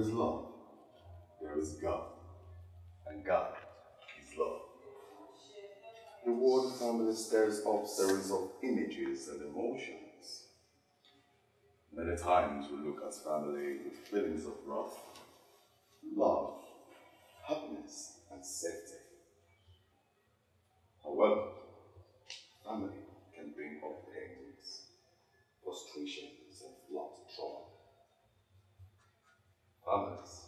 is love, there is God. And God is love. The word family stirs up series of images and emotions. Many times we look at family with feelings of wrath, love, happiness, and safety. However, family can bring up pains, frustrations, and